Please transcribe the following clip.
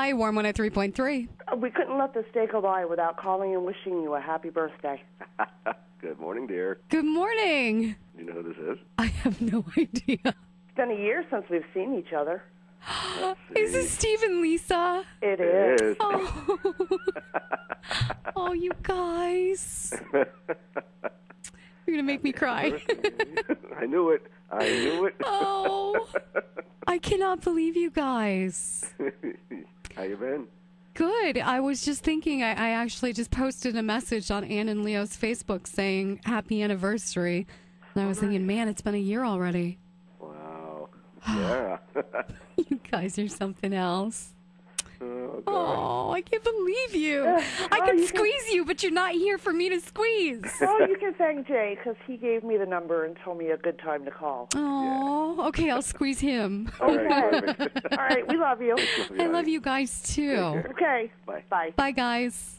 Hi, Warm 103.3. Uh, We couldn't let this day go by without calling and wishing you a happy birthday. Good morning, dear. Good morning. You know who this is? I have no idea. It's been a year since we've seen each other. Is this Steve and Lisa? It It is. is. Oh, oh you guys. You're going to make me cry. I knew it. I knew it. oh, I cannot believe you guys. How you been? Good. I was just thinking, I, I actually just posted a message on Ann and Leo's Facebook saying happy anniversary. And I was thinking, man, it's been a year already. Wow. Yeah. You guys are something else. Oh, God. Oh, I can't believe you. Uh, I oh, can you can- squeeze you, but you're not here for me to squeeze. well, you can thank Jay because he gave me the number and told me a good time to call. Oh, okay, I'll squeeze him. All right, All right we love you. I love you guys too. Okay. Bye. Bye. Bye, guys.